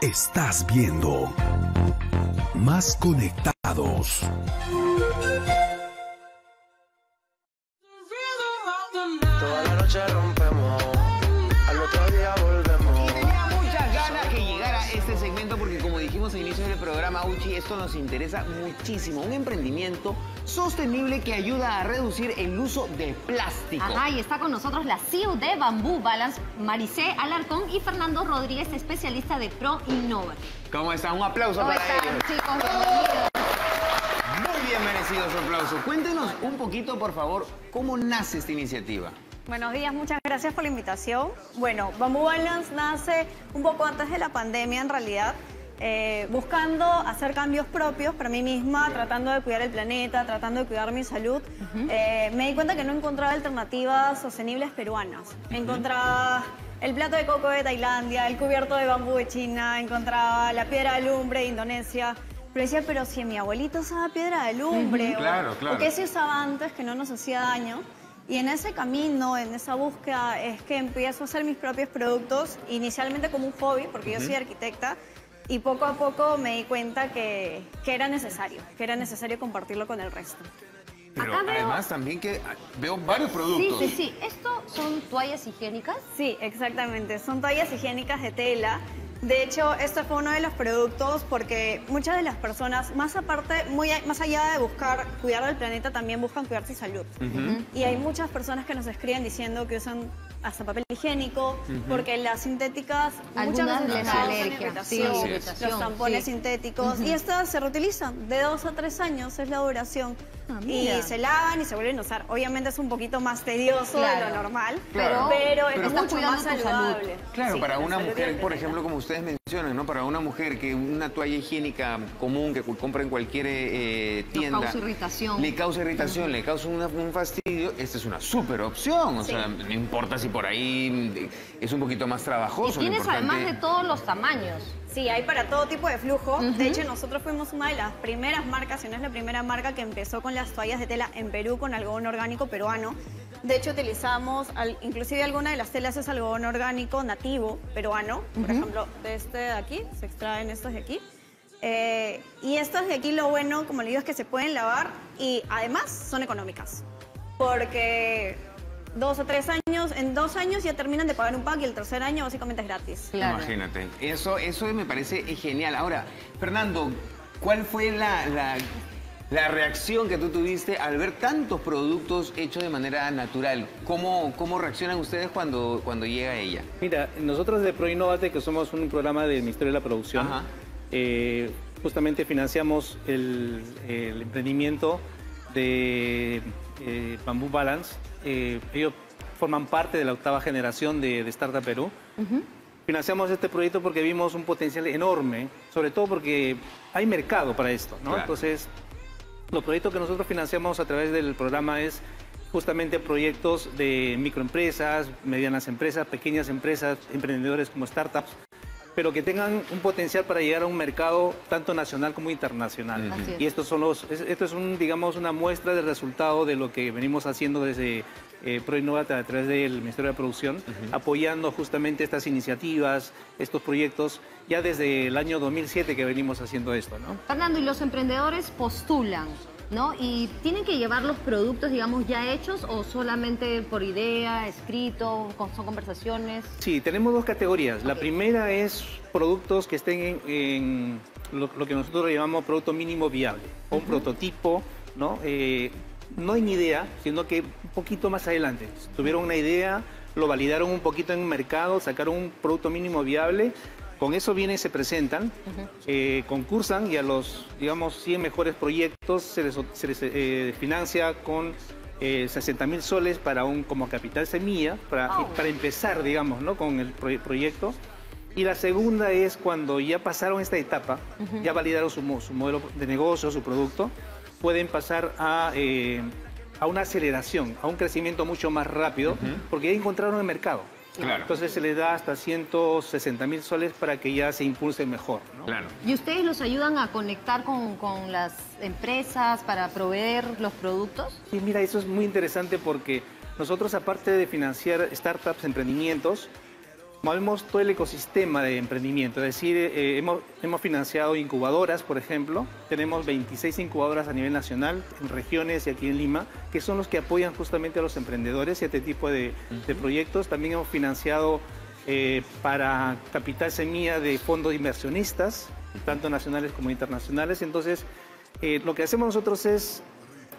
Estás viendo Más Conectados. Este segmento porque como dijimos al inicio del programa, Uchi, esto nos interesa muchísimo. Un emprendimiento sostenible que ayuda a reducir el uso de plástico. Ajá, y está con nosotros la CEO de Bambú Balance, Maricé Alarcón y Fernando Rodríguez, especialista de Pro Innova. ¿Cómo están? Un aplauso ¿Cómo para están, ellos. chicos? Bienvenidos. Muy bien merecido su aplauso. Cuéntenos un poquito, por favor, cómo nace esta iniciativa. Buenos días, muchas gracias por la invitación. Bueno, Bamboo Balance nace un poco antes de la pandemia en realidad, eh, buscando hacer cambios propios para mí misma, tratando de cuidar el planeta, tratando de cuidar mi salud. Eh, me di cuenta que no encontraba alternativas sostenibles peruanas. Encontraba el plato de coco de Tailandia, el cubierto de bambú de China, encontraba la piedra de lumbre de Indonesia. Pero decía, pero si mi abuelito usaba piedra de lumbre, o- Claro, claro. o qué se usaba antes que no nos hacía daño. Y en ese camino, en esa búsqueda, es que empiezo a hacer mis propios productos, inicialmente como un hobby, porque yo soy arquitecta, y poco a poco me di cuenta que, que era necesario, que era necesario compartirlo con el resto. Pero Acá veo- además también que veo varios Sí, productos. sí, sí. ¿Esto son toallas higiénicas? Sí, exactamente. Son toallas higiénicas de tela. De hecho, este fue uno de los productos porque muchas de las personas, más aparte, muy más allá de buscar cuidar del planeta, también buscan cuidar su salud. Y hay muchas personas que nos escriben diciendo que usan hasta papel higiénico, porque las sintéticas muchas Algunas veces les alergia, sí, los tampones sí. sintéticos, y estas se reutilizan de dos a tres años, es la duración. Ah, y se lavan y se vuelven a usar. Obviamente es un poquito más tedioso de Claro. lo normal, Claro. pero, Pero es mucho más salud. saludable. Claro, Sí, para una mujer, por ejemplo, como ustedes mencionan, ¿no? Para una mujer que una toalla higiénica común que compra en cualquier eh, tienda... causa irritación. Le causa irritación, le causa una- un fastidio. Esta es una súper opción. O Sí. sea, no importa si por ahí es un poquito más Y trabajoso. lo tienes importante- además de todos los tamaños. Sí, hay para todo tipo de flujo. De hecho, nosotros fuimos una de las primeras marcas, si no es la primera marca que empezó con las toallas de tela en Perú con algodón orgánico peruano. De hecho, utilizamos, al- inclusive alguna de las telas es algodón orgánico nativo peruano. Por ejemplo, de este de aquí, se extraen estos de aquí. Eh, y estas de aquí lo bueno, como le digo, es que se pueden lavar y además son económicas. Porque dos o tres años, en dos años ya terminan de pagar un pack y el tercer año básicamente es gratis. Claro. Imagínate. Eso, eso me parece genial. Ahora, Fernando, ¿cuál fue la, la- la reacción que tú tuviste al ver tantos productos hechos de manera natural? ¿Cómo, cómo reaccionan ustedes cuando, cuando llega ella? Mira, nosotros de ProInnovate, que somos un programa del Ministerio de la Producción, Ajá. eh, justamente financiamos el, el emprendimiento de eh, Bamboo Balance. Eh, ellos forman parte de la octava generación de, de Startup Perú. Financiamos este proyecto porque vimos un potencial enorme, sobre todo porque hay mercado para esto, ¿no? Claro. Entonces, los proyectos que nosotros financiamos a través del programa es justamente proyectos de microempresas, medianas empresas, pequeñas empresas, emprendedores como startups, pero que tengan un potencial para llegar a un mercado tanto nacional como internacional. Así. Y estos son los, es- esto es un, digamos, una muestra del resultado de lo que venimos haciendo desde eh, ProInnovate a través del Ministerio de Producción, apoyando justamente estas iniciativas, estos proyectos, ya desde el año 2007 que venimos haciendo esto, ¿no? Fernando, y los emprendedores postulan, ¿no? Y tienen que llevar los productos, digamos, ya hechos o solamente por idea, escrito, con- son conversaciones. Sí, tenemos dos categorías. La primera es productos que estén en, en lo, lo que nosotros llamamos producto mínimo viable, o un prototipo, ¿no? Eh, no en idea, sino que un poquito más adelante. Tuvieron una idea, lo validaron un poquito en un mercado, sacaron un producto mínimo viable, con eso vienen y se presentan, eh, concursan y a los, digamos, 100 mejores proyectos se les, se les, eh, financia con eh, 60 mil soles para un, como capital semilla, para, Wow. para empezar, digamos, ¿no? con el proye- proyecto. Y la segunda es cuando ya pasaron esta etapa, ya validaron su, su modelo de negocio, su producto, pueden pasar a, eh, a una aceleración, a un crecimiento mucho más rápido, porque ya encontraron el mercado. Claro. Entonces se les da hasta 160 mil soles para que ya se impulse mejor. ¿no? Claro. ¿Y ustedes los ayudan a conectar con, con las empresas para proveer los productos? Sí, mira, eso es muy interesante porque nosotros, aparte de financiar startups, emprendimientos, movemos todo el ecosistema de emprendimiento, es decir, eh, hemos, hemos financiado incubadoras, por ejemplo, tenemos 26 incubadoras a nivel nacional, en regiones y aquí en Lima, que son los que apoyan justamente a los emprendedores y a este tipo de, de proyectos. También hemos financiado eh, para capital semilla de fondos inversionistas, tanto nacionales como internacionales. Entonces, eh, lo que hacemos nosotros es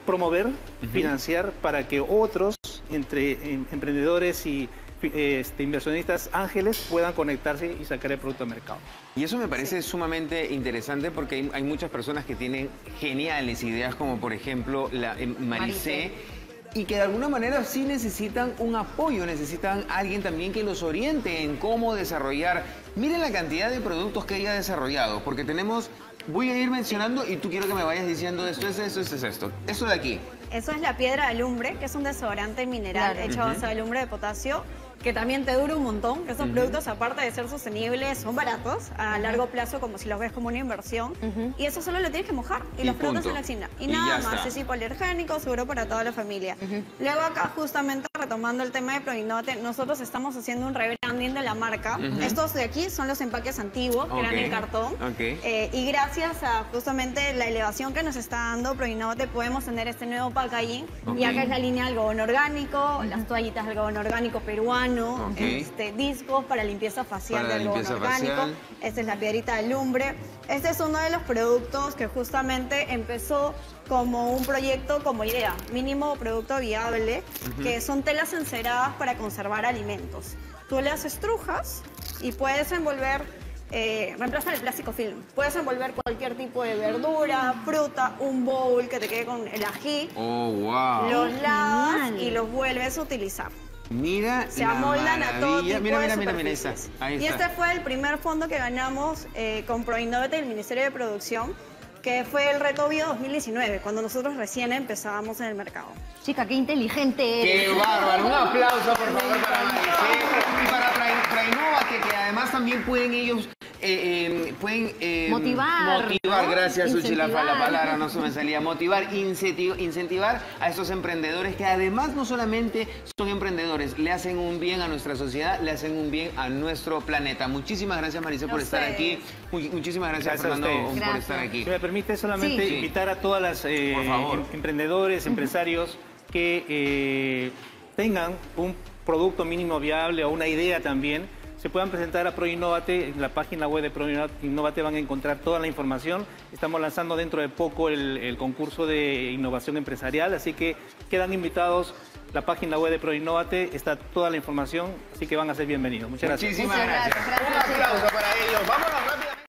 promover, financiar para que otros, entre em, emprendedores y este, inversionistas ángeles, puedan conectarse y sacar el producto al mercado. Y eso me parece sumamente interesante porque hay, hay muchas personas que tienen geniales ideas, como por ejemplo la eh, Maricé, y que de alguna manera sí necesitan un apoyo, necesitan alguien también que los oriente en cómo desarrollar. Miren la cantidad de productos que ella ha desarrollado, porque tenemos, voy a ir mencionando y tú quiero que me vayas diciendo esto es esto, esto es esto. Esto de aquí. Eso es la piedra de lumbre, que es un desodorante mineral Claro. hecho a base de lumbre de potasio, que también te dura un montón. Esos productos, aparte de ser sostenibles, son baratos a largo plazo, como si los ves como una inversión. Y eso solo lo tienes que mojar y, Y los productos punto. en la cocina. Y, Y nada está. más, es hipoalergénico, seguro para toda la familia. Luego acá, justamente retomando el tema de Proinote, nosotros estamos haciendo un rebranding de la marca. Estos de aquí son los empaques antiguos, que eran en cartón. Ok. Eh, y gracias a justamente la elevación que nos está dando Proinote, podemos tener este nuevo packaging. Y Ok. acá es la línea de algodón orgánico, las toallitas de algodón orgánico peruano, este, discos para limpieza facial Para de algodón orgánico. facial. Esta es la piedrita de lumbre. Este es uno de los productos que justamente empezó como un proyecto, como idea, mínimo producto viable, que son telas enceradas para conservar alimentos. Tú le haces trujas y puedes envolver, eh, reemplazar el plástico film. Puedes envolver cualquier tipo de verdura, fruta, un bowl que te quede con el ají, Oh, wow. los lavas y los vuelves a utilizar. Mira Se la amoldan a todo tipo Mira, de mira, mira, mira esta. superficies. Ahí Y está. este fue el primer fondo que ganamos eh, con ProInnovate del Ministerio de Producción, que fue el Reto Bio 2019, cuando nosotros recién empezábamos en el mercado. Chica, qué inteligente eres. ¡Qué bárbaro! Un aplauso, por favor, para y para que, que además también pueden ellos... eh, eh, pueden eh, Motivar, motivar, ¿no? gracias la, palabra no se me salía, motivar, incenti- incentivar a estos emprendedores que además no solamente son emprendedores, le hacen un bien a nuestra sociedad, le hacen un bien a nuestro planeta. Muchísimas gracias Maricé por estar aquí, Mu- muchísimas gracias, Gracias a Fernando ustedes. por estar aquí. Si me permite solamente Sí. invitar a todas las eh, Por favor. em- emprendedores, empresarios que eh, tengan un producto mínimo viable o una idea también, se puedan presentar a ProInnovate, en la página web de ProInnovate van a encontrar toda la información. Estamos lanzando dentro de poco el, el concurso de innovación empresarial, así que quedan invitados. La página web de ProInnovate está toda la información, así que van a ser bienvenidos. Muchas gracias. Muchísimas gracias, Un aplauso para ellos. Vámonos.